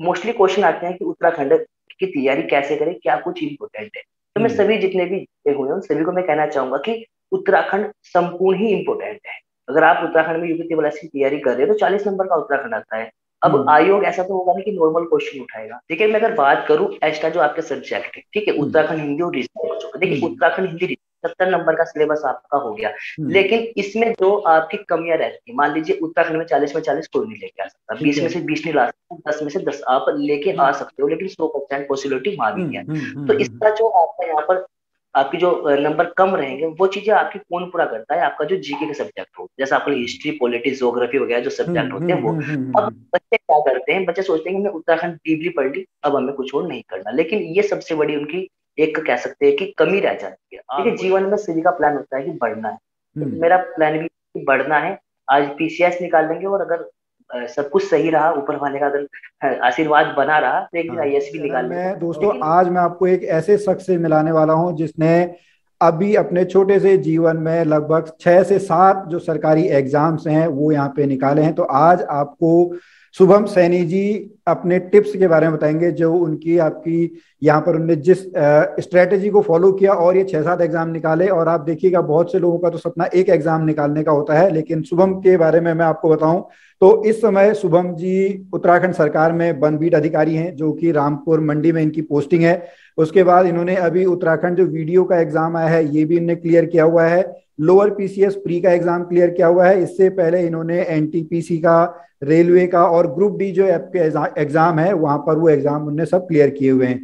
Mostly question आते हैं कि उत्तराखंड की तैयारी कैसे करें क्या कुछ इम्पोर्टेंट है तो मैं हम्म। सभी जितने भी हुए हैं उन सभी को मैं कहना चाहूँगा कि उत्तराखंड संपूर्ण ही इम्पोर्टेंट है अगर आप उत्तराखंड में यूपी वाला की तैयारी कर रहे हो तो चालीस नंबर का उत्तराखंड आता है अब हम्म। आयोग ऐसा तो होगा नहीं कि नॉर्मल क्वेश्चन उठाएगा है मैं अगर बात करूँ एक्स्ट्रा जो आपके सब्जेक्ट है ठीक है हम्म। उत्तराखंड हिंदी और रीजनिंग देखिए उत्तराखंड हिंदी सत्तर नंबर का सिलेबस आपका हो गया। हम्म। लेकिन इसमें जो आपकी कमियाँ रहती है मान लीजिए उत्तराखंड में चालीस में चालीस कोई नहीं लेके आ सकता बीस में से बीस नहीं ला सकता दस में से दस आप लेके आ सकते हो लेकिन सौ परसेंट पॉसिबिलिटी मांगी है तो इसका जो आपका यहाँ पर आपकी जो नंबर कम रहेंगे वो चीज़ें आपकी कौन पूरा करता है? आपका जो जीके के सब्जेक्ट हो जैसे आपको हिस्ट्री पॉलिटिक्स जोग्राफी वगैरह जो सब्जेक्ट होते हैं वो हम्म, हम्म, अब हम्म, बच्चे क्या करते हैं? बच्चे सोचते हैं कि हमने उत्तराखंड डीपली पढ़ ली अब हमें कुछ और नहीं करना। लेकिन ये सबसे बड़ी उनकी एक कह सकते हैं कि कमी रह जाती है ठीक है जीवन में सभी का प्लान होता है कि बढ़ना है। तो मेरा प्लान भी बढ़ना है। आज पीसीएस निकाल लेंगे और अगर सब कुछ सही रहा ऊपर वाले का अगर आशीर्वाद बना रहा तो एक आई भी निकाल मैं दोस्तों आज मैं आपको एक ऐसे शख्स से मिलाने वाला हूँ जिसने अभी अपने छोटे से जीवन में लगभग छह से सात जो सरकारी एग्ज़ाम्स हैं वो यहाँ पे निकाले हैं। तो आज आपको शुभम सैनी जी अपने टिप्स के बारे में बताएँगे, जो उनकी आपकी, यहाँ पर उनने जिस स्ट्रेटेजी को फॉलो किया और ये छह सात एग्ज़ाम निकाले, और आप देखिएगा बहुत से लोगों का तो सपना एक एग्ज़ाम निकालने का होता है, लेकिन शुभम के बारे में मैं आपको बताऊँ तो इस समय शुभम जी उत्तराखंड सरकार में वन बीट अधिकारी हैं, जो कि रामपुर मंडी में इनकी पोस्टिंग है। उसके बाद इन्होंने अभी उत्तराखंड जो वीडियो का एग्ज़ाम आया है, ये भी इनने क्लियर किया हुआ है। लोअर पीसीएस प्री का एग्ज़ाम क्लियर किया हुआ है। इससे पहले इन्होंने एनटीपीसी का रेलवे का और ग्रुप डी जो एग्ज़ाम है, वहाँ पर वो एग्ज़ाम उन्होंने सब क्लियर किए हुए हैं।